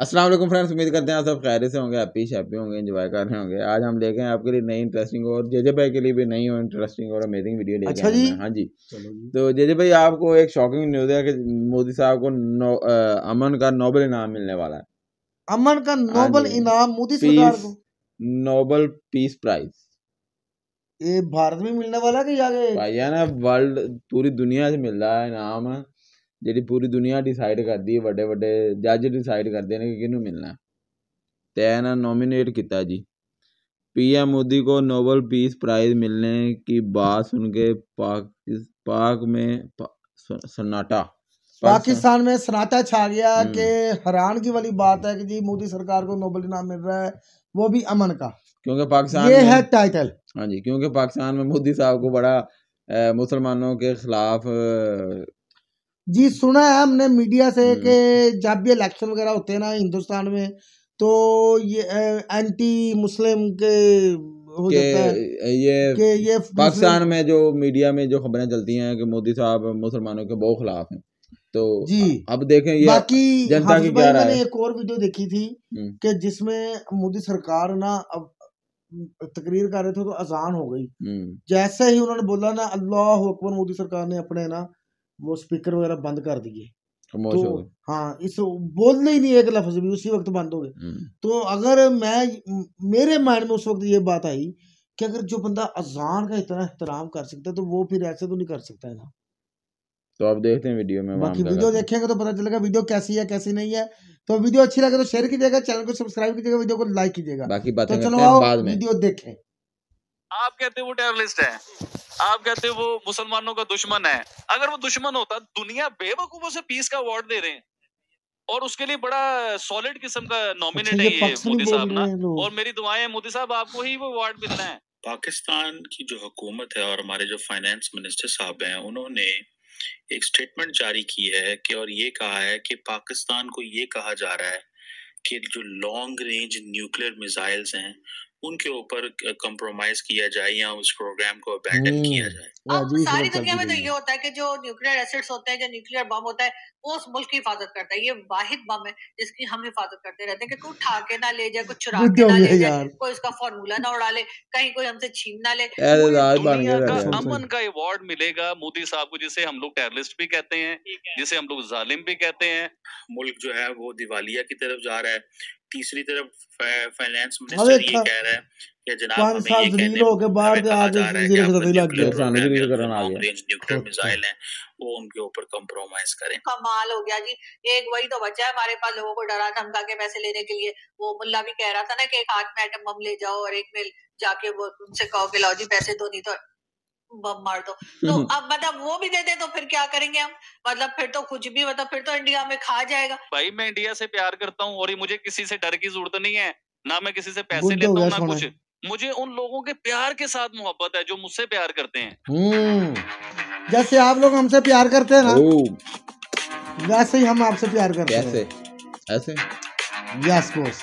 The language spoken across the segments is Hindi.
अस्सलाम वालेकुम फ्रेंड्स उम्मीद करते हैं आप सब खैर से होंगे हैप्पी शैप्पी होंगे एंजॉय कर रहे होंगे। आज हम लेके आए आपके लिए नई इंटरेस्टिंग और जेजे भाई के लिए भी नई और इंटरेस्टिंग और अमेजिंग वीडियो लेके अच्छा जी। हाँ। जी। तो जेजे भाई आपको एक शॉकिंग न्यूज़ है कि मोदी साहब को नो, अ, अमन का नोबल इनाम मिलने वाला है। अमन का नोबल जी। इनाम मोदी सरकार को? नोबल पीस प्राइज ये भारत में मिलने वाला है कि आगे भाई है ना वर्ल्ड पूरी दुनिया से मिल रहा है इनाम। जी पूरी दुनिया डिसाइड करदी ऐ बड्डे बड्डे जज डिसाइड करते हैं कि किनू मिलना तो ते इ'नें नामिनेट जी। पी एम मोदी को नोबल पीस प्राइज मिलने की बात सुन के पाक पाक में पा, सन्नाटा। पाकिस्तान में सनाटा छा गया हम्म। कि हैरान की वाली बात है कि जी मोदी सरकार को नोबल इनाम मिल रहा है वो भी अमन का। क्योंकि पाकिस्तान ये है टाइटल हाँ जी क्योंकि पाकिस्तान में मोदी साहब को बड़ा मुसलमानों के खिलाफ जी सुना है हमने मीडिया से हम्म। कि जब भी इलेक्शन वगैरह होते हैं ना हिंदुस्तान में तो ये एंटी मुस्लिम के हो जाता है के ये कि ये पाकिस्तान में जो मीडिया में जो खबरें चलती हैं कि मोदी साहब मुसलमानों के बहुत खिलाफ हैं। तो जी। अब देखें ये बाकी जनता की क्या मैंने एक और वीडियो देखी थी हम्म, कि जिसमें मोदी सरकार ना अब तकरीर कर रहे थे तो अजान हो गई। हम्म, जैसे ही उन्होंने बोला ना अल्लाह अकबर मोदी सरकार ने अपने ना वो स्पीकर वगैरह बंद कर दिए। तो हाँ इस बोलने ही नहीं एक लफ्ज भी उसी वक्त बंद हो गए। हम्म, तो अगर मैं मेरे माइंड में उस वक्त ये बात आई कि अगर जो बंदा अजान का इतना एहतराम कर सकता है तो वो फिर ऐसे तो नहीं कर सकता है ना। तो अब देखते हैं वीडियो में बाकी वीडियो देखेंगे तो पता चलेगा वीडियो कैसी है कैसी नहीं है। तो वीडियो अच्छी लगे तो शेयर कीजिएगा चैनल को सब्सक्राइब कीजिएगा वीडियो को लाइक कीजिएगा। बाकी बातें तो चलो वीडियो देखें। आप कहते हो वो टेररिस्ट है। आप कहते हो वो मुसलमानों का दुश्मन है। अगर वो दुश्मन होता दुनिया बेवकूफों से पीस का अवार्ड दे रहे हैं। और उसके लिए बड़ा सॉलिड किस्म का नॉमिनेट है ये मोदी साहब ना। और मेरी दुआएँ हैं मोदी साहब आपको ही वो अवार्ड मिलना है। पाकिस्तान की जो हुकूमत है और हमारे जो फाइनेंस मिनिस्टर साहब हैं उन्होंने एक स्टेटमेंट जारी की है कि और ये कहा है कि पाकिस्तान को ये कहा जा रहा है कि जो लॉन्ग रेंज न्यूक्लियर मिसाइल्स हैं उनके ऊपर कंप्रोमाइज किया जाए या उस प्रोग्राम को अबैंडन किया हम्म। जाए अब सारी दुनिया में तो ये होता है कि जो न्यूक्लियर एसिड्स होते हैं जो न्यूक्लियर बम होता है वो उस मुल्क की हिफाजत करता है। ये वाहिद बम है जिसकी हम हिफाजत करते रहते हैं कि कोई उठा के ना ले जाए कुछ चुरा के ना ले जाए कोई उसका फॉर्मूला ना उड़ा ले कहीं कोई हमसे छीन ना ले। अमन का अवार्ड मिलेगा मोदी साहब को जिसे हम लोग टेररिस्ट भी कहते हैं। जिसे हम लोग जालिम भी कहते हैं। मुल्क जो है वो दिवालिया की तरफ़ जा रहा है। तीसरी तरफ़ फाइनेंस मिनिस्टर ये कह रहा है कि जनाब हमें ये कहने बाहर जा रहा है कि न्यूक्लियर प्रोग्राम भी या करना आ गया। न्यूक्लियर। मिसाइल हैं वो उनके ऊपर कंप्रोमाइज करें। कमाल हो गया जी। एक वही तो बचा है हमारे पास लोगों को डरा धमका के पैसे लेने के लिए। वो मुल्ला भी कह रहा था ना कि एक हाथ में एटम बम ले जाओ और एक में जाके वो उनसे कहो कि लाओ जी पैसे दो नहीं तो बम मार दो। तो अब मतलब वो भी दे दे तो फिर क्या करेंगे हम? मतलब फिर तो कुछ भी मतलब फिर तो इंडिया में खा जाएगा। भाई मैं इंडिया से प्यार करता हूँ और ये मुझे किसी से डर की ज़रूरत नहीं है। ना मैं किसी से पैसे लेता हूँ ना कुछ। मुझे उन लोगों के प्यार के साथ मोहब्बत है जो मुझसे प्यार करते हैं। हम्म। जैसे आप लोग हमसे प्यार करते हैं ना वैसे ही हम आपसे प्यार करते हैं। ऐसे? यस बॉस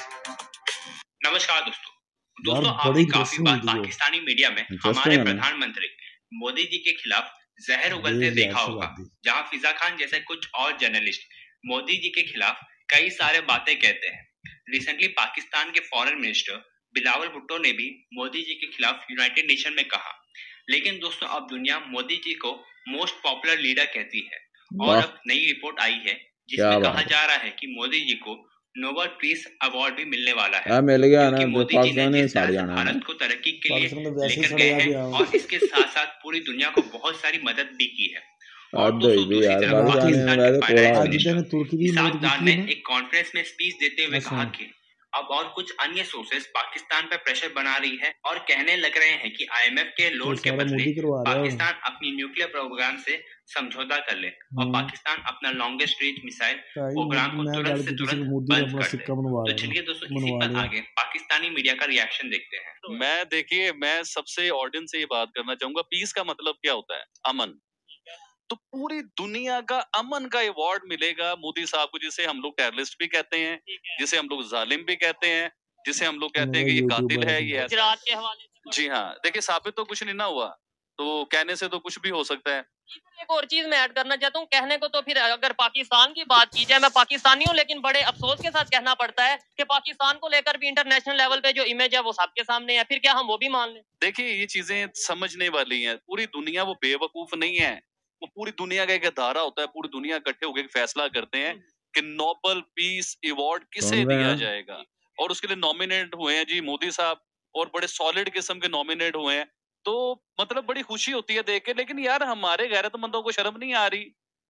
नमस्कार दोस्तों। दोस्तों आपने काफ़ी बार पाकिस्तानी मीडिया में हमारे प्रधानमंत्री मोदी जी के खिलाफ जहर उगलते देखा होगा। जहाँ फिजा खान जैसे कुछ और जर्नलिस्ट मोदी जी के खिलाफ कई सारे बातें कहते हैं। रिसेंटली पाकिस्तान के फॉरेन मिनिस्टर बिलावल भुट्टो ने भी मोदी जी के खिलाफ यूनाइटेड नेशन में कहा। लेकिन दोस्तों अब दुनिया मोदी जी को मोस्ट पॉपुलर लीडर कहती है। और अब नई रिपोर्ट आई है जिसमें कहा जा रहा है कि मोदी जी को नोबेल पीस अवार्ड भी मिलने वाला है। मिल गया ना मोदी जी ने जिस तरह है भारत को तरक्की के लिए तो ही लेकर गए हैं और इसके साथ साथ पूरी दुनिया को बहुत सारी मदद भी की है। और ने है है एक कॉन्फ्रेंस में स्पीच देते हुए अच्छा। कहा कि अब और कुछ अन्य सोर्सेस पाकिस्तान पर प्रेशर बना रही है और कहने लग रहे हैं कि आईएमएफ के लोन के बदले है। पाकिस्तान अपनी न्यूक्लियर प्रोग्राम से समझौता कर ले। और हम्म। पाकिस्तान अपना लॉन्गेस्ट रेंज मिसाइल प्रोग्राम को तुरंत से तुरंत बंद कर दे। तो चलिए दोस्तों इसी पर आगे। पाकिस्तानी मीडिया का रिएक्शन देखते हैं। मैं देखिए मैं सबसे ऑडियंस से ये बात करना चाहूँगा। पीस का मतलब क्या होता है? अमन। तो पूरी दुनिया का अमन का अवार्ड मिलेगा मोदी साहब को जिसे हम लोग टेररिस्ट भी कहते हैं जिसे हम लोग जालिम भी कहते हैं जिसे हम लोग कहते हैं कि ये कातिल है ये गुजरात के हवाले जी हाँ। देखिए साबित तो कुछ नहीं ना हुआ। तो कहने से तो कुछ भी हो सकता है। एक और चीज़ मैं ऐड करना चाहता हूँ। कहने को तो फिर अगर पाकिस्तान की बात की जाए मैं पाकिस्तानी हूँ लेकिन बड़े अफसोस के साथ कहना पड़ता है कि पाकिस्तान को लेकर भी इंटरनेशनल लेवल पे जो इमेज है वो सबके सामने है। फिर क्या हम वो भी मान लें? देखिए ये चीज़ें समझने वाली हैं। पूरी दुनिया वो बेवकूफ़ नहीं है। वो पूरी दुनिया का एक अदारा होता है पूरी दुनिया इकट्ठे होकर एक फैसला करते हैं कि नोबल पीस अवार्ड किसे दिया जाएगा? और उसके लिए नॉमिनेट हुए हैं जी मोदी साहब और बड़े सॉलिड किस्म के नॉमिनेट हुए हैं। तो मतलब बड़ी खुशी होती है देख के लेकिन यार हमारे गैरतमंदों को शर्म नहीं आ रही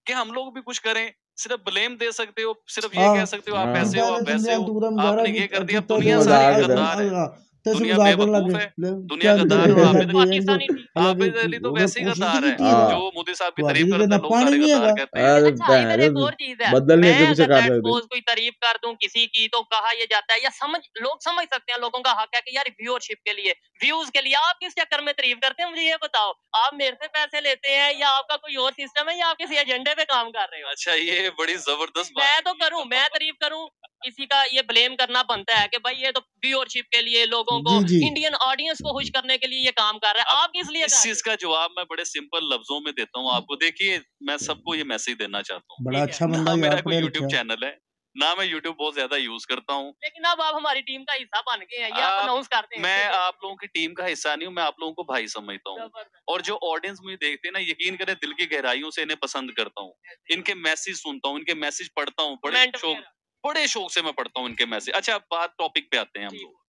कि हम लोग भी कुछ करें सिर्फ़ ब्लेम दे सकते हो सिर्फ़ ये हाँ। कह सकते हो आप हाँ। ऐसे हो आप वैसे हो आपने ये कर दिया तो दुनिया सारी गद्दार है दुनिया बेवकूफ़ है, दुनिया गद्दार है, गद्दार आप है, इधर पाकिस्तानी आबिद अली तो वैसे ही गद्दार है हाँ। जो मोदी साहब की तारीफ़ करते लोग सारे गद्दार कहते हैं। अरे अच्छा इधर एक और चीज़ है। बदलने के पीछे काट रहे थे कोई तारीफ़ कर दूँ किसी की तो कहा ये जाता है। या समझ लोग समझ सकते हैं लोगों का हक है कि यार व्यूअरशिप के लिए व्यूज़ के लिए। आप किस चक्कर में तारीफ़ करते हैं? मुझे ये बताओ आप मेरे से पैसे लेते हैं या आपका कोई और सिस्टम है या आप किसी एजेंडे पे काम कर रहे हो? अच्छा ये बड़ी ज़बरदस्त मैं तो करूँ मैं तारीफ़ करूँ किसी का ये ब्लेम करना बनता है कि भाई ये तो व्यूअरशिप के लिए लोगों को जी, जी। इंडियन ऑडियंस को खुश करने के लिए ये काम कर रहा है। आप किस लिए इस चीज़ का जवाब मैं बड़े सिंपल लफ्जों में देता हूँ आपको। देखिए मैं सबको ये मैसेज देना चाहता हूँ। बड़ा अच्छा बंदा मेरा कोई यूट्यूब चैनल है ना मैं यूट्यूब बहुत ज़्यादा यूज़ करता हूँ। लेकिन अब आप हमारी टीम का हिस्सा बन गए हैं ये आप आप- अनाउंस करते हैं मैं आप लोगों की टीम का हिस्सा नहीं हूँ मैं आप लोगों को भाई समझता हूँ। और जो ऑडियंस मुझे देखते हैं ना यकीन करें दिल की गहराइयों से इन्हें पसंद करता हूँ। इनके मैसेज सुनता हूँ इनके मैसेज पढ़ता हूँ बड़े शौक बड़े शौक से मैं पढ़ता हूँ इनके मैसेज अच्छा बात टॉपिक पे आते हैं हम लोग।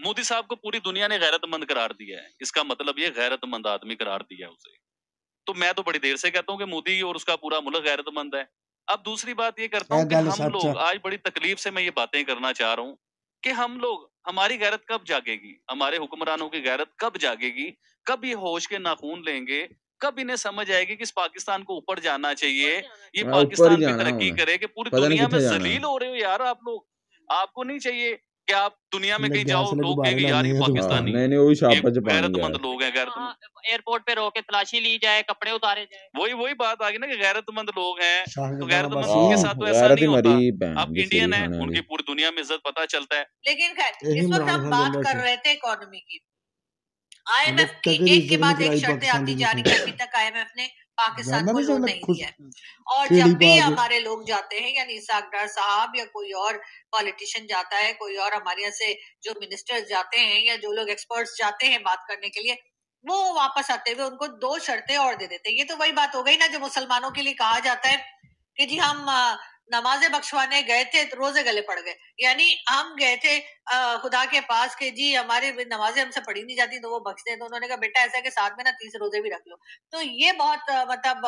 मोदी साहब को पूरी दुनिया ने गैरतमंद करार दिया है। इसका मतलब ये गैरतमंद आदमी करार दिया है उसे। तो मैं तो बड़ी देर से कहता हूँ कि मोदी और उसका पूरा मुल्क गैरतमंद है। अब दूसरी बात ये करता हूँ कि हम लोग आज बड़ी तकलीफ़ से मैं ये बातें करना चाह रहा हूँ कि हम लोग हमारी गैरत कब जागेगी? हमारे हुक्मरानों की गैरत कब जागेगी? कब ये होश के नाखून लेंगे? कब इन्हें समझ आएगी कि इस पाकिस्तान को ऊपर जाना चाहिए? ये हाँ, पाकिस्तान की तरक्की करे कि पूरी दुनिया में। जलील हो रहे हो यार आप लोग। आपको नहीं चाहिए कि आप दुनिया में कहीं जाओ लोग कहेंगे यार ये हैं तो- हाँ, पाकिस्तानी नहीं नहीं वही शापा च गैरतमंद लोग हैं गैरतमंद हाँ, एयरपोर्ट पे रोक के तलाशी ली जाए कपड़े उतारे जाए। वही वही बात आ गई ना कि गैरतमंद लोग हैं तो गैरतमंद उनके ये साथ तो ऐसा नहीं होता। आप इंडियन है उनकी पूरी दुनिया में इज़्ज़त पता चलता है। लेकिन खैर इस वक्त हम बात कर रहे थे इकोनॉमी की। आईएमएफ लोग की एक के बाद एक शर्तें आती की जा रही है अभी तक आईएमएफ ने। पाकिस्तान को ज़रूरत नहीं है और जब भी हमारे लोग जाते हैं यानी सागर साहब या कोई और पॉलिटिशियन जाता है कोई और हमारे यहाँ से जो मिनिस्टर्स जाते हैं या जो लोग एक्सपर्ट्स जाते हैं बात करने के लिए वो वापस आते हुए उनको दो शर्तें और दे देते हैं। ये तो वही बात हो गई ना जो मुसलमानों के लिए कहा जाता है कि जी हम नमाजें बख्शवाने गए थे तो रोज़े गले पड़ गए। यानी हम गए थे आ, खुदा के पास के जी हमारे नमाजे हमसे पढ़ी नहीं जाती तो वो बख्शते हैं। तो उन्होंने कहा बेटा ऐसा कि साथ में ना तीस रोज़े भी रख लो। तो ये बहुत मतलब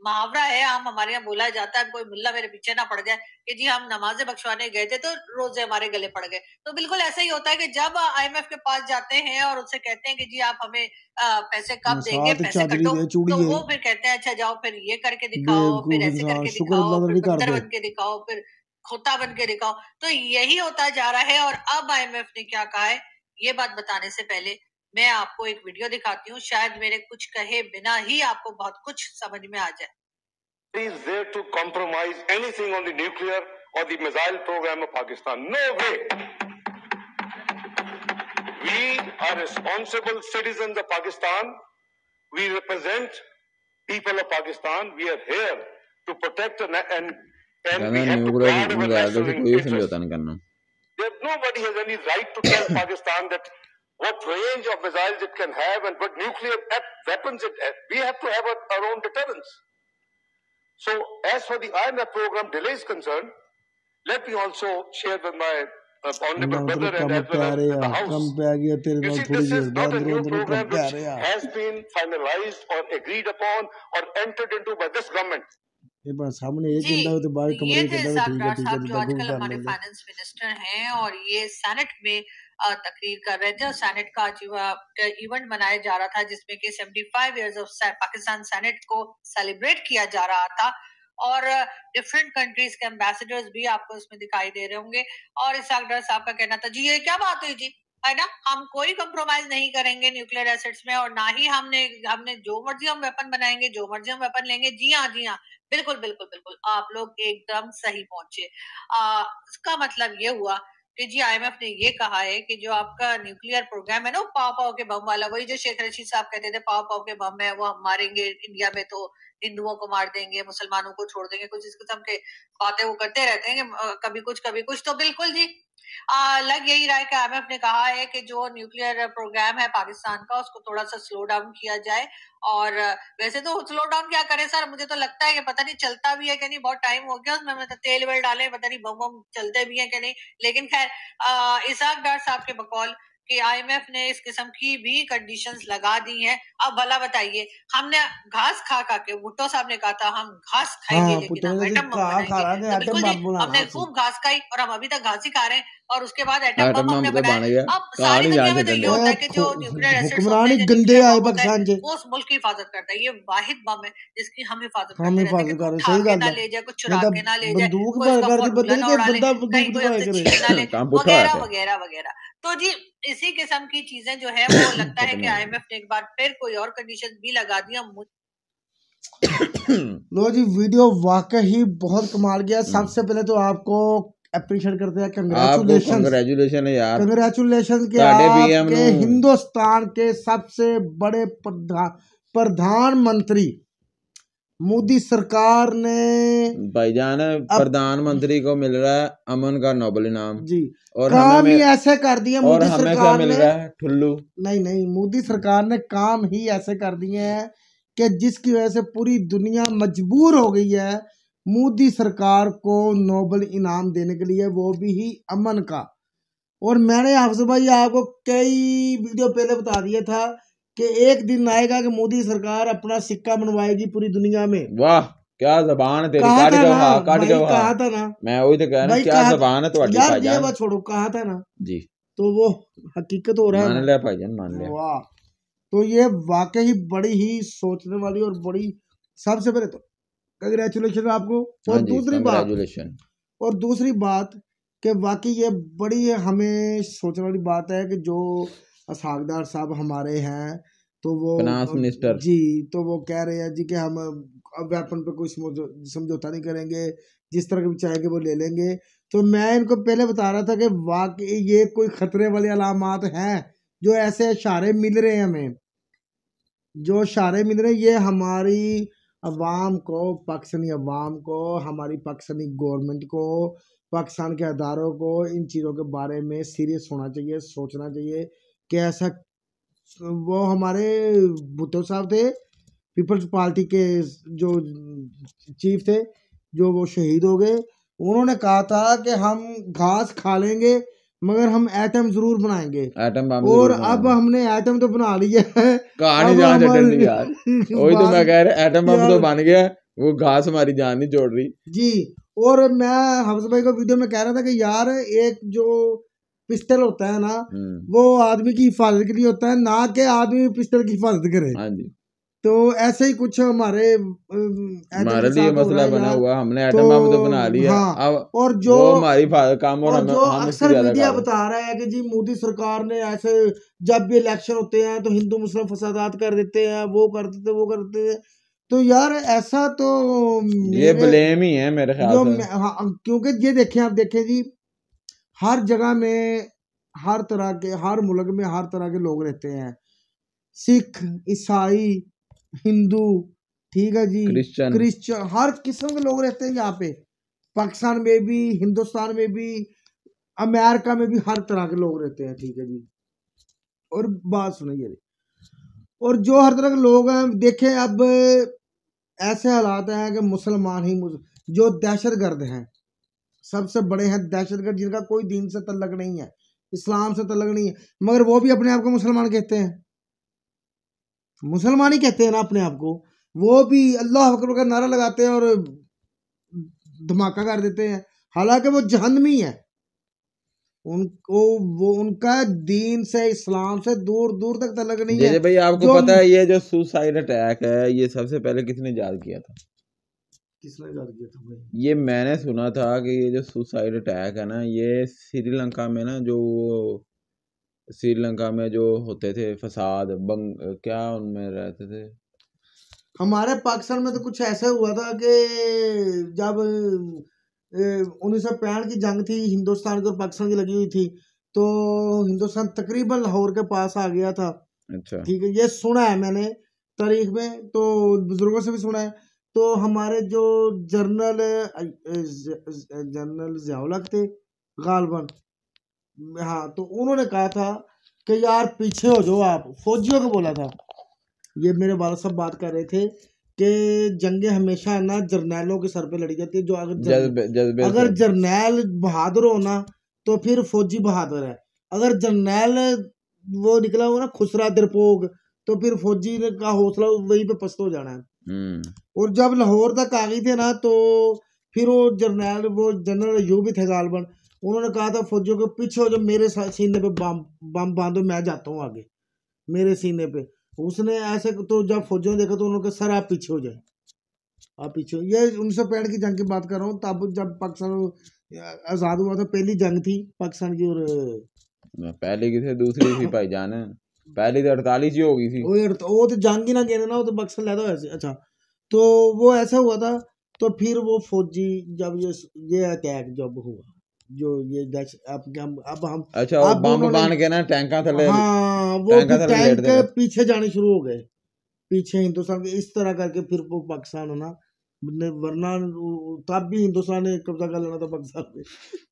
मुहावरा है हम हमारे यहाँ बोला जाता है कोई मुल्ला मेरे पीछे ना पड़ जाए कि जी हम नमाजें बख्शवाने गए थे तो रोज़े हमारे गले पड़ गए। तो बिल्कुल ऐसा ही होता है कि जब आईएमएफ के पास जाते हैं और उनसे कहते हैं कि जी आप हमें पैसे कब देंगे पैसे कटो तो वो फिर कहते हैं अच्छा जाओ फिर ये करके दिखाओ फिर ऐसे करके दिखाओ फिर बन के दिखाओ फिर खोता बन के दिखाओ। तो यही होता जा रहा है और अब आईएमएफ ने क्या कहा है ये बात बताने से पहले मैं आपको एक वीडियो दिखाती हूँ शायद मेरे कुछ कहे बिना ही आपको बहुत कुछ समझ में आ जाए is there to compromise anything on the nuclear or the missile program of Pakistan. No way. We are responsible citizens of Pakistan. We represent people of Pakistan. We are here to protect and, and, and we have to guard our national से interests. समझौता नहीं करना There, nobody has any right to tell Pakistan that what range of missiles it can have, and what nuclear weapons it has. We have to have our own deterrence. So, as for the IMF program delay is concerned, let me also share with my uh, honorable. You see, this is not a new program which has been finalized or agreed upon or entered into by this government. और ये सेनेट में तकरीर कर रहे थे और सेनेट का आज इवेंट मनाया जा रहा था जिसमें कि 75 इयर्स ऑफ़ पाकिस्तान सेनेट को सेलिब्रेट किया जा रहा था और डिफरेंट कंट्रीज़ के एम्बेसडर्स भी आपको इसमें दिखाई दे रहे होंगे। और इसाकदार साहब का कहना था जी ये क्या बात हुई जी? है ना? हम कोई कंप्रोमाइज नहीं करेंगे न्यूक्लियर एसेट्स में और ना ही हमने हमने जो मर्ज़ी हम वेपन बनाएँगे जो मर्ज़ी हम वेपन लेंगे। जी हाँ जी हाँ। बिल्कुल बिल्कुल बिल्कुल। आप लोग एकदम सही पहुँचे। आ, इसका मतलब ये हुआ कि जी आईएमएफ ने ये कहा है कि जो आपका न्यूक्लियर प्रोग्राम है ना पाव पाव के बम वाला, वही जो शेख रशीद साहब कहते थे, पाव पाव के बम है, वो हम मारेंगे इंडिया में तो हिंदुओं को मार देंगे, मुसलमानों को छोड़ देंगे, कुछ इस किस्म के बातें वो करते रहते हैं कभी कुछ कभी कुछ तो बिल्कुल जी आ, लग यही रहा है कि आईएमएफ ने कहा है कि जो न्यूक्लियर प्रोग्राम है पाकिस्तान का उसको थोड़ा सा स्लो डाउन किया जाए। और वैसे तो स्लो डाउन क्या करे सर? मुझे तो लगता है कि पता नहीं चलता भी है कि नहीं बहुत टाइम हो गया उसमें। मतलब तेल वेल डाले पता नहीं बम बम चलते भी है कि नहीं। लेकिन खैर इसाक डार साहब के बकौल कि आईएमएफ ने इस किस्म की भी कंडीशंस लगा दी हैं। अब भला बताइए हमने घास खा खा के भुट्टो साहब ने कहा था हम घास खाएँगे हाँ लेकिन हम एटम है तो हमने खूब घास खाई और हम अभी तक घास ही खा रहे हैं और उसके बाद एटम बम हमने तो बनाया अब सारी दुनिया में तो ये होता है कि जो न्यूक्लियर एसिड्स हैं गंदे आए है पाकिस्तान के वो उस मुल्क की हिफाजत करता है ये वाहिद बम है जिसकी हम हिफाजत करते हैं कि हिफाजत कर रहे उठा सही ना है। ले जाए कुछ नहीं चुरा तो के ना ले जाए बंदूक कोई उसका हिफाजत करती फॉर्मूला बंदे बंदूक कोई दिखाया करे ना ले काम वगैरह है वगैरह वगैरह। तो जी इसी किस्म की चीज़ें जो है वो लगता है कि आईएमएफ ने एक बार फिर कोई और कंडीशन भी लगा दिया मुझे लो जी वीडियो वाकई बहुत कमाल गया सबसे पहले तो आपको अप्रिशिएट करते हैं। कंग्रेचुलेशन कंग्रेचुलेशन है यार। कंग्रेचुलेशन के आपके हिंदुस्तान के सबसे बड़े प्रधान प्रधानमंत्री मोदी सरकार ने भाईजान प्रधानमंत्री को मिल रहा है अमन का नोबल इनाम। जी। और काम ही ऐसे कर दिए मोदी हमें क्या सरकार मिल रहा है? ठुल्लू। नहीं नहीं मोदी सरकार ने काम ही ऐसे कर दिए हैं कि जिसकी वजह से पूरी दुनिया मजबूर हो गई है मोदी सरकार को नोबल इनाम देने के लिए वो भी ही अमन का। और मैंने आपसे भाई आपको कई वीडियो पहले बता दिया था कि एक दिन आएगा कि मोदी सरकार अपना सिक्का बनवाएगी पूरी दुनिया में। वाह क्या जबान है तेरी कहा काट था ना? काट भाई कहा था ना? मैं वही तो कह रहा हूँ क्या जबान है तुम्हारी यार ये बात छोड़ो कहा था ना? जी। तो वो हकीकत हो रहा है मान ना। लिया भाईजान मान लिया। वाह। तो ये वाकई बड़ी ही सोचने वाली और बड़ी सबसे पहले तो कंग्रेचुलेशन आपको। हाँ और दूसरी बात और दूसरी बात कि वाकई ये बड़ी हमें सोचने वाली बात है कि जो असहागदार साहब हमारे हैं तो वो फाइनेंस मिनिस्टर जी तो वो कह रहे हैं जी कि हम अब वेपन पे कोई समझौता नहीं करेंगे जिस तरह के भी चाहेंगे वो ले लेंगे। तो मैं इनको पहले बता रहा था कि वाकई ये कोई खतरे वाले अलामात हैं जो ऐसे इशारे मिल रहे हैं हमें। जो इशारे मिल रहे हैं ये हमारी अवाम को पाकिस्तानी अवाम को हमारी पाकिस्तानी गवर्नमेंट को पाकिस्तान के अदारों को इन चीज़ों के बारे में सीरियस होना चाहिए सोचना चाहिए कि ऐसा वो हमारे भुट्टो साहब थे पीपल्स पार्टी के जो चीफ थे जो वो शहीद हो गए। उन्होंने कहा था कि हम घास खा लेंगे मगर हम एटम ज़रूर बनाएँगे। एटम बम और अब हमने एटम तो बना लिया है। कहानी हमारी- चटनी यार। वही तो मैं कह रहा एटम बम तो बन गया वो घास हमारी जान नहीं जोड़ रही। जी और मैं हफ्स भाई को वीडियो में कह रहा था कि यार एक जो पिस्टल होता है ना हम्म, वो आदमी की हिफाजत के लिए होता है ना कि आदमी पिस्टल की हिफाजत करे। हाँ जी। तो ऐसे ही कुछ हमारे लिए मसला बना हुआ हमने तो एटम बम तो बना लिया। हाँ अब और जो हमारी काम और और हम जो अक्सर मीडिया बता रहा है कि जी मोदी सरकार ने ऐसे जब भी इलेक्शन होते हैं तो हिंदू मुस्लिम फसादात कर देते हैं वो कर देते वो कर देते तो यार ऐसा तो ये ब्लेम ही है मेरे ख्याल से। हाँ क्योंकि ये देखें आप देखें जी हर जगह में हर तरह के हर मुल्क में हर तरह के लोग रहते हैं। सिख ईसाई हिंदू ठीक है जी? क्रिश्चियन। क्रिश्चियन हर किस्म के लोग रहते हैं यहाँ पे। पाकिस्तान में भी हिंदुस्तान में भी अमेरिका में भी हर तरह के लोग रहते हैं ठीक है जी? और बात सुनिए और जो हर तरह के लोग हैं देखें अब ऐसे हालात हैं कि मुसलमान ही मुस, जो दहशत गर्द हैं सबसे बड़े हैं दहशत गर्द जिनका कोई दीन से तलक नहीं है इस्लाम से तलक नहीं है। मगर वो भी अपने आप को मुसलमान कहते हैं। मुसलमान ही कहते हैं ना अपने आप को। वो भी अल्लाह अकबर का नारा लगाते हैं और धमाका कर देते हैं। हालाँकि वो जहन्नमी है। उनको वो उनका दीन से इस्लाम से दूर दूर तक तलक नहीं है। भाई आपको पता है ये जो सुसाइड अटैक है ये सबसे पहले किसने याद किया था? किसने याद किया था भाई? ये मैंने सुना था कि ये जो सुसाइड अटैक है ना ये श्रीलंका में ना जो श्रीलंका में जो होते थे फसाद बंग क्या उनमें रहते थे? हमारे पाकिस्तान में तो कुछ ऐसा हुआ था कि जब उन्नीस सौ पैंठ की जंग थी हिंदुस्तान की और पाकिस्तान की लगी हुई थी तो हिंदुस्तान तकरीबन लाहौर के पास आ गया था। अच्छा। ठीक है ये सुना है मैंने तारीख में तो बुज़ुर्गों से भी सुना है। तो हमारे जो जनरल जनरल जियाउलक थे गालबन हाँ तो उन्होंने कहा था कि यार पीछे हो जाओ आप। फौजियों को बोला था। ये मेरे वाला साहब बात कर रहे थे कि जंगे हमेशा है ना जर्नैलों के सर पे लड़ी जाती है जो अगर जज्बे जज्बे अगर जर्नैल बहादुर हो ना तो फिर फौजी बहादुर है। अगर जर्नैल वो निकला हो ना खुसरा दिरपोक तो फिर फौजी का हौसला वहीं पे पस्त हो जाना है। और जब लाहौर तक आ गई थे ना तो फिर वो जर्नैल वो जनरल अयूब भी थे गालबन उन्होंने कहा था फौजियों के पीछे हो जो मेरे सीने पे बम बम बांधो मैं जाता हूँ आगे मेरे सीने पे। उसने ऐसे तो जब फौजियों ने देखा तो उन्होंने कहा सर आप पीछे हो जाए। आप पीछे हो। ये उन्नीस सौ पैंठ की जंग की बात कर रहा हूँ तब जब पाकिस्तान आज़ाद हुआ था पहली जंग थी पाकिस्तान की और पहली की थी दूसरी थी भाईजान। पहली तो अड़तालीस ही हो गई थी। वो तो- वो तो जंग ही ना गिने ना वो तो लैदा होया सी अच्छा तो वो ऐसा हुआ था तो फिर वो फौजी जब ये ये अटैक जब हुआ जो ये दश अब हम अब हम अच्छा अब बम बाँध के ना टैंका थले हाँ वो टैंक पीछे जाने शुरू हो गए। पीछे हिंदुस्तान के इस तरह करके फिर वो पाकिस्तान होना वरना तब भी हिंदुस्तान ने कब्जा कर लेना था पाकिस्तान पे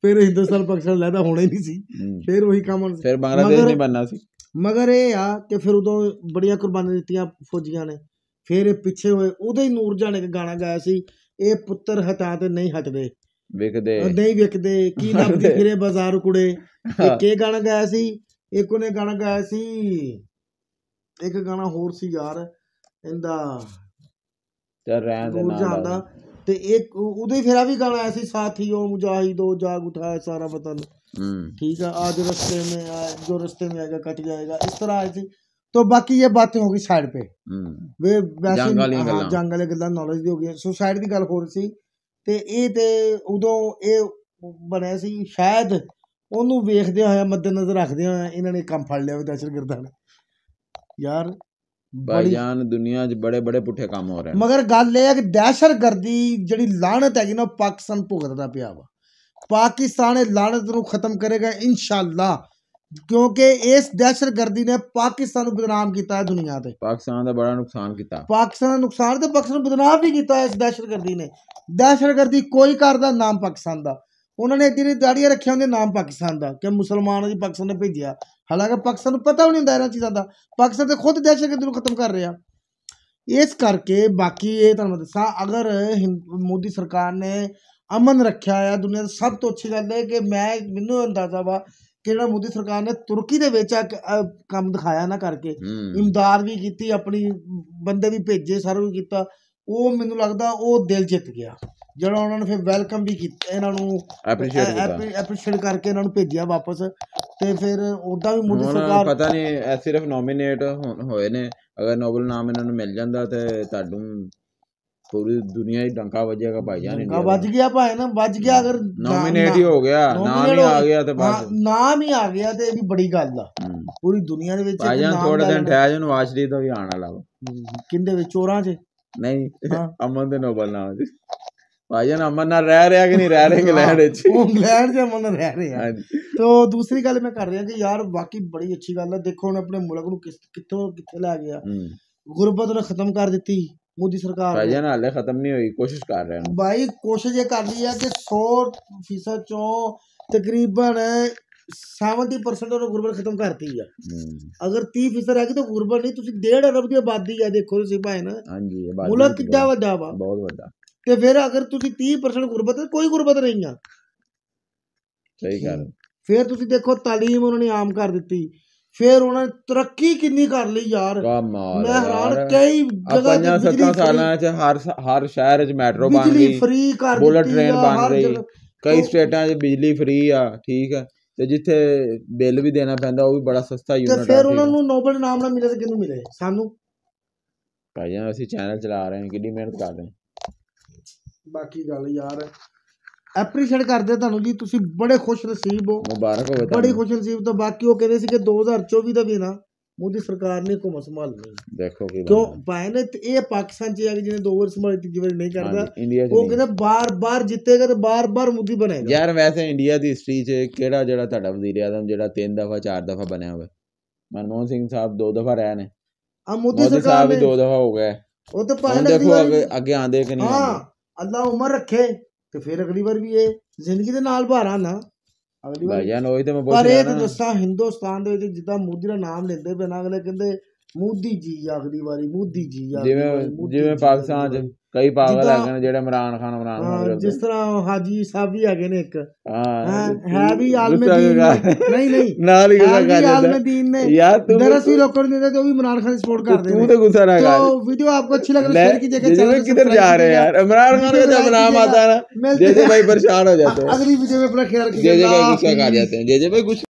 फिर हिंदुस्तान पाकिस्तान लैदा होना ही नहीं सी हम्म, फिर वही काम फिर बांग्लादेश नहीं बनना सी ਮਗਰ ਇਹ ਆ ਕਿ ਫਿਰ ਉਦੋਂ ਬੜੀਆਂ ਕੁਰਬਾਨੀਆਂ ਦਿੱਤੀਆਂ ਫੌਜੀਆਂ ਨੇ। ਫਿਰ ਇਹ ਪਿੱਛੇ ਹੋਏ ਉਦੋਂ ਹੀ ਨੂਰਜਹਾਨ ਨੇ ਇੱਕ ਗਾਣਾ ਗਾਇਆ ਸੀ ਇਹ ਪੁੱਤਰ ਹਟਾ ਤੇ ਨਹੀਂ ਹਟਦੇ। ਵਿਕਦੇ ਨਹੀਂ ਵਿਕਦੇ ਕੀ ਲੱਭਦੀ ਫਿਰੇ ਬਾਜ਼ਾਰ ਕੁੜੇ। ਇੱਕ ਇਹ ਗਾਣਾ ਗਾਇਆ ਸੀ? ਇੱਕ ਉਹਨੇ ਗਾਣਾ ਗਾਇਆ ਸੀ ਇੱਕ ਗਾਣਾ ਹੋਰ ਸੀ ਯਾਰ ਇਹਦਾ ਚੱਲ ਰਹਿਣ ਦੇ ਨਾਲ ਦਾ। ਤੇ ਇੱਕ ਉਦੋਂ ਹੀ ਫਿਰ ਆ ਵੀ ਗਾਣਾ ਆਇਆ ਸੀ ਸਾਥੀਓ ਮੁਜਾਹਿਦੋ ਜਾਗ ਉਠਾਏ ਸਾਰਾ ਵਤਨ ਹੂੰ ठीक है आज रास्ते में आ, जो रास्ते में आएगा कट जाएगा इस तरह आई थी तो बाकी ये बातें होगी साइड पे ਹੂੰ ਵੇ ਵੈਸੇ ਜੰਗ ਵਾਲੀਆਂ ਹਾਂ, ਗੱਲਾਂ। ਜੰਗ ਵਾਲੀਆਂ ਗੱਲਾਂ ਨੌਲੇਜ ਦੀ ਹੋ ਗਈਆਂ ਸੁਸਾਇਡ ਦੀ ਗੱਲ ਹੋ ਰਹੀ ਸੀ ਤੇ ਇਹ ਤੇ ਉਦੋਂ ਇਹ ਬਣਿਆ ਸੀ ਸ਼ਾਇਦ ਉਹਨੂੰ ਵੇਖਦੇ ਹੋਇਆ ਮੱਦੇਨਜ਼ਰ ਰੱਖਦੇ ਹੋਇਆ ਇਹਨਾਂ ਨੇ ਕੰਮ ਫੜ ਲਿਆ ਵੀ ਦਹਿਸ਼ਤਗਰਦਾਂ ਨੇ ਯਾਰ ਬੜੀ ਭਾਈਜਾਨ ਦੁਨੀਆ 'ਚ ਬੜੇ ਬੜੇ ਪੁੱਠੇ ਕੰਮ ਹੋ ਰਹੇ ਨੇ ਮਗਰ ਗੱਲ ਇਹ ਹੈ ਕਿ ਦਹਿਸ਼ਤਗਰਦੀ ਜਿਹੜੀ ਲਾਹਨਤ ਹੈਗੀ ਨਾ ਉਹ ਪਾਕਿਸਤਾਨ ਭੁਗਤਦਾ ਪਿਆ ਵਾ ਪਾਕਿਸਤਾਨ ਇਹ ਲਾਹਨਤ ਨੂੰ ਖਤਮ ਕਰੇਗਾ ਇਨਸ਼ਾਅੱਲਾ ਕਿਉਂਕਿ ਇਸ ਦਹਿਸ਼ਤਗਰਦੀ ਨੇ ਪਾਕਿਸਤਾਨ ਨੂੰ ਬਦਨਾਮ ਕੀਤਾ ਹੈ ਦੁਨੀਆ ਤੇ ਪਾਕਿਸਤਾਨ ਦਾ ਬੜਾ ਨੁਕਸਾਨ ਕੀਤਾ ਪਾਕਿਸਤਾਨ ਦਾ ਨੁਕਸਾਨ ਤੇ ਪਾਕਿਸਤਾਨ ਨੂੰ ਬਦਨਾਮ ਵੀ ਕੀਤਾ ਇਸ ਦਹਿਸ਼ਤਗਰਦੀ ਨੇ ਦਹਿਸ਼ਤਗਰਦੀ ਕੋਈ ਕਰਦਾ ਨਾਮ ਪਾਕਿਸਤਾਨ ਦਾ ਉਹਨਾਂ ਨੇ ਜਿਹੜੀ ਦਾੜੀਆਂ ਰੱਖੀਆਂ ਹੁੰਦੀਆਂ ਨਾਮ ਪਾਕਿਸਤਾਨ ਦਾ ਕਿ ਮੁਸਲਮਾਨਾਂ ਦੀ ਪਾਕਿਸਤਾਨ ਨੇ ਭੇਜਿਆ ਹਾਲਾਂਕਿ ਪਾਕਿਸਤਾਨ ਨੂੰ ਪਤਾ ਵੀ ਨਹੀਂ ਹੁੰਦਾ ਇਹਨਾਂ ਚੀਜ਼ਾਂ ਦਾ। ਪਾਕਿਸਤਾਨ ਤੇ ਖੁਦ ਦਹਿਸ਼ਤਗਰਦੀ ਨੂੰ ਖਤਮ ਕਰ ਰਿਹਾ। ਇਸ ਕਰਕੇ ਬਾਕੀ ਇਹ ਤੁਹਾਨੂੰ ਮੈਂ ਦੱਸਾਂ ਅਗਰ ਮੋਦੀ ਸਰਕਾਰ ਨੇ ਅਮਨ ਰੱਖਿਆ ਆ ਦੁਨੀਆ ਦੀ ਸਭ ਤੋਂ ਅੱਛੀ ਗੱਲ ਹੈ ਕਿ ਮੈਂ ਮੈਨੂੰ ਅੰਦਾਜ਼ਾ ਵਾ ਕਿ ਜਿਹੜਾ ਮੋਦੀ ਸਰਕਾਰ ਨੇ ਤੁਰਕੀ ਦੇ ਵਿੱਚ ਕੰਮ ਦਿਖਾਇਆ ਨਾ ਕਰਕੇ। ਇਮਦਾਦ ਵੀ ਕੀਤੀ ਆਪਣੀ ਬੰਦੇ ਵੀ ਭੇਜੇ ਸਾਰਾ ਕੁਝ ਕੀਤਾ। ਉਹ ਮੈਨੂੰ ਲੱਗਦਾ ਉਹ ਦਿਲ ਜਿੱਤ ਗਿਆ। ਜਿਹੜਾ ਉਹਨਾਂ ਨੇ ਫਿਰ ਵੈਲਕਮ ਵੀ ਕੀਤਾ ਇਹਨਾਂ ਨੂੰ ਐਪਰੀਸ਼ੀਏਟ ਕਰਕੇ ਇਹਨਾਂ ਨੂੰ ਭੇਜਿਆ ਵਾਪਸ। ਤੇ ਫਿਰ ਉਦਾਂ ਵੀ ਮੋਦੀ ਸਰਕਾਰ ਪਤਾ ਨਹੀਂ ਇਹ ਸਿਰਫ ਨੋਮੀਨੇਟ ਹੋਏ ਨੇ। ਅਗਰ ਨੋਬਲ ਨਾਮ ਇਹਨਾਂ ਨੂੰ ਮਿਲ ਜਾਂਦਾ ਤੇ ਤੁਹਾਨੂੰ ਪੂਰੀ ਦੁਨੀਆ ਹੀ ਡੰਕਾ ਵੱਜੇਗਾ ਭਾਈਜਾਨ ਡੰਕਾ ਵੱਜ ਗਿਆ ਭਾਵੇਂ ਨਾ ਵੱਜ ਗਿਆ ਅਗਰ ਨੋਮੀਨੇਟ ਹੀ ਹੋ ਗਿਆ ਨਾਮ ਹੀ ਆ ਗਿਆ ਤੇ ਬਸ। ਨਾਮ ਹੀ ਆ ਗਿਆ ਤੇ ਇਹ ਵੀ ਬੜੀ ਗੱਲ ਆ। ਪੂਰੀ ਦੁਨੀਆ ਦੇ ਵਿੱਚ ਭਾਈਜਾਨ ਥੋੜੇ ਦਿਨ ਠਹਿਰ ਜਾਓ ਨਵਾਜ਼ ਸ਼ਰੀਫ ਦਾ ਵੀ ਆਉਣ ਵਾਲਾ ਕਿੰਦੇ ਵਿੱਚ ਚੋਰਾਂ 'ਚ? ਨਹੀਂ। ਅਮਨ ਦੇ ਨੋਬਲ ਨਾਮ ਭਾਈਜਾਨ ਅਮਨ ਨਾਲ ਰਹਿ ਰਿਹਾ ਕਿ ਨਹੀਂ ਰਹਿ ਰਿਹਾ ਇੰਗਲੈਂਡ ਵਿੱਚ? ਉਹ ਇੰਗਲੈਂਡ 'ਚ ਮਨ ਰਹਿ ਰਹੇ। ਤੋ ਦੂਸਰੀ ਗੱਲ ਮੈਂ ਕਰ ਰਿਹਾ ਕਿ ਯਾਰ ਬਾਕੀ ਬੜੀ ਅੱਛੀ ਗੱਲ ਹੈ। ਦੇਖੋ ਹੁਣ ਆਪਣੇ ਮੁਲਕ ਨੂੰ ਕਿਸ ਕਿੱਥੋਂ ਕਿੱਥੇ ਲੈ ਗਿਆ। ਗੁਰਬਤ ਨੇ ਖਤਮ ਕਰ ਦਿੱਤੀ ਮੋਦੀ ਸਰਕਾਰ ਭਾਈਜਾਨ ਹਾਲੇ ਖਤਮ ਨਹੀਂ ਹੋਈ ਕੋਸ਼ਿਸ਼ ਕਰ ਰਹੇ ਨੇ। ਭਾਈ ਕੋਸ਼ਿਸ਼ ਇਹ ਕਰ ਲਈ ਹੈ ਕਿ 100 ਫੀਸਦ ਚੋਂ ਤਕਰੀਬਨ 70% ਉਹਨੇ ਗੁਰਬਤ ਖਤਮ ਕਰਤੀ ਆ। ਅਗਰ 30 ਫੀਸਦ ਰਹਿ ਗਈ ਤਾਂ ਗੁਰਬਤ ਨਹੀਂ ਤੁਸੀਂ 1.5 ਅਰਬ ਦੀ ਆਬਾਦੀ ਆ ਦੇਖੋ ਤੁਸੀਂ ਭਾਈ ਨਾ। ਹਾਂਜੀ ਮੁਲਕ ਕਿੱਡਾ ਵੱਡਾ ਵਾ। ਬਹੁਤ ਵੱਡਾ। ਤੇ ਫਿਰ ਅਗਰ ਤੁਸੀਂ 30% ਗੁਰਬਤ ਕੋਈ ਗੁਰਬਤ ਨਹੀਂ ਆ। ਸਹੀ ਗੱਲ। ਫਿਰ ਤੁਸੀਂ ਦੇਖੋ ਤਾਲੀਮ ਉਹਨਾਂ ਨੇ ਆਮ ਕਰ ਦਿੱਤੀ। ਫਿਰ ਉਹਨਾਂ ਨੇ ਤਰੱਕੀ ਕਿੰਨੀ ਕਰ ਲਈ ਯਾਰ। ਮੈਂ ਹੈਰਾਨ। ਕਈ ਆ ਜਗ੍ਹਾ ਤੇ ਸਾਲਾਂ ਚ ਹਰ ਹਰ ਸ਼ਹਿਰ ਚ ਮੈਟਰੋ ਬਣ ਬਿਜਲੀ ਗਈ ਫ੍ਰੀ ਕਰ ਬੁਲਟ ਟ੍ਰੇਨ ਆ, ਬਣ ਰਹੀ। ਕਈ ਸਟੇਟਾਂ 'ਚ ਬਿਜਲੀ ਫ੍ਰੀ ਆ ਠੀਕ ਹੈ। ਤੇ ਜਿੱਥੇ ਬਿੱਲ ਵੀ ਦੇਣਾ ਪੈਂਦਾ ਉਹ ਵੀ ਬੜਾ ਸਸਤਾ ਤੇ ਯੂਨਿਟ ਫਿਰ ਉਹਨਾਂ ਨੂੰ ਨੋਬਲ ਇਨਾਮ ਨਾ ਮਿਲੇ ਤੇ ਕਿਹਨੂੰ ਮਿਲੇ? ਸਾਨੂੰ? ਭਾਈਆਂ ਅਸੀਂ ਚੈਨਲ ਚਲਾ ਰਹੇ ਹਾਂ ਕਿੰਨੀ ਮਿਹਨਤ ਕਰ ਰਹੇ ਹਾਂ। ਬਾਕੀ ਗੱਲ ਯਾਰ। ਐਪਰੀਸ਼ੀਏਟ ਕਰਦੇ ਤੁਹਾਨੂੰ ਜੀ ਤੁਸੀਂ ਬੜੇ ਖੁਸ਼ ਨਸੀਬ ਹੋ। ਮੁਬਾਰਕ ਹੋਵੇ ਬੜੀ ਖੁਸ਼ ਨਸੀਬ ਤੋਂ ਬਾਕੀ ਉਹ ਕਹਿੰਦੇ ਸੀ ਕਿ 2024 ਦਾ ਵੀ ਨਾ ਮੋਦੀ ਸਰਕਾਰ ਨੇ ਹੁਕੂਮਤ ਸੰਭਾਲਣੀ ਦੇਖੋ ਕੀ ਕਿਉਂ। ਪਾਏ ਨੇ ਤੇ ਇਹ ਪਾਕਿਸਤਾਨ ਚ ਆ ਕੇ ਜਿਹਨੇ ਦੋ ਵਾਰ ਸੰਭਾਲੀ ਤੀਜੀ ਵਾਰੀ ਨਹੀਂ ਕਰਦਾ। ਉਹ। ਕਹਿੰਦਾ ਬਾਰ ਬਾਰ ਜਿੱਤੇਗਾ ਤੇ ਬਾਰ ਬਾਰ ਮੋਦੀ ਬਣੇਗਾ। ਯਾਰ ਵੈਸੇ ਇੰਡੀਆ ਦੀ ਹਿਸਟਰੀ 'ਚ ਕਿਹੜਾ ਜਿਹੜਾ ਤੁਹਾਡਾ ਵਜ਼ੀਰ ਆਜ਼ਮ ਜਿਹੜਾ ਤਿੰਨ ਦਫਾ ਚਾਰ ਦਫਾ ਬਣਿਆ ਹੋਵੇ? ਮਨਮੋਹਨ ਸਿੰਘ ਸਾਹਿਬ ਦੋ ਦਫਾ ਰਹੇ ਨੇ। ਆ ਮੋਦੀ ਸਰਕਾਰ ਵੀ ਦੋ ਦਫਾ ਹੋ ਗਏ। ਉਹ ਤਾਂ ਅਗਲੀ ਦੇਖੋ ਵਾਰ ਅੱਗੇ ਆਂਦੇ ਕਿ ਨਹੀਂ ਹਾਂ। ਅੱਲਾ ਉਮਰ ਰੱਖੇ ਤੇ ਫਿਰ ਅਗਲੀ ਵਾਰ ਵੀ ਇਹ ਜ਼ਿੰਦਗੀ ਦੇ ਨਾਲ ਭਾਰਾ ਨਾ ਅਗਲੀ ਵਾਰ ਭਾਈਜਾਨ ਉਹੀ ਤੇ ਮੈਂ ਪੁੱਛ ਪਰ ਇਹ ਤਾਂ ਦੱਸਾਂ ਹਿੰਦੁਸਤਾਨ ਦੇ ਵਿੱਚ ਜਿੱਦਾਂ ਮੋਦੀ ਦਾ ਨਾਮ ਲੈਂਦੇ ਪਏ ਨਾ ਅਗਲੇ ਕਹਿੰਦੇ ਮੋਦੀ ਜੀ ਅਗਲੀ ਵਾਰੀ ਮੋਦੀ ਜੀ ਜਿਵੇਂ ਜਿਵੇਂ ਪਾਕਿਸਤਾਨ 'ਚ। ਕਈ ਪਾਗਲ ਜਿੱਦਾਂ- ਹੈਗੇ ਨੇ ਜਿਹੜੇ ਇਮਰਾਨ ਖਾਨ ਇਮਰਾਨ ਖਾਨ ਹਾਂ, ਕਰਦੇ ਜਿਸ ਤਰ੍ਹਾਂ ਹਾਜੀ ਸਾਹਿਬ ਵੀ ਹੈਗੇ ਨੇ ਇੱਕ ਹਾਂ ਹੈਂ, ਹੈ ਵੀ ਆਲਮ ਗੁੱਸਾ ਦੀਨ ਕਰ- ਨੇ। ਨਹੀਂ ਨਹੀਂ ਨਾਲ ਹੀ ਗੁੱਸਾ ਹੈ ਕਰ ਵੀ ਜਾਂਦਾ ਆਲਮ ਦੀਨ ने यार तू दरअस भी रोकड़ नहीं देते वो भी इमरान खान सपोर्ट करते तू हैं तो गुस्सा ना कर तो वीडियो आपको अच्छी लग रही मैं है शेयर कीजिएगा जेजे चैनल भाई को किधर जा सब्सक्राइब रहे हैं यार कीजिएगा। इमरान खान का वीडियो जब लाइक नाम आता है ना कीजिएगा। मिलते जेजे हैं। भाई परेशान हो जाते हैं अगली वीडियो में अपना ख्याल रखिएगा जेजे भाई अल्लाह गुस्सा कर हाफिज। जाते हैं जेजे भाई कुछ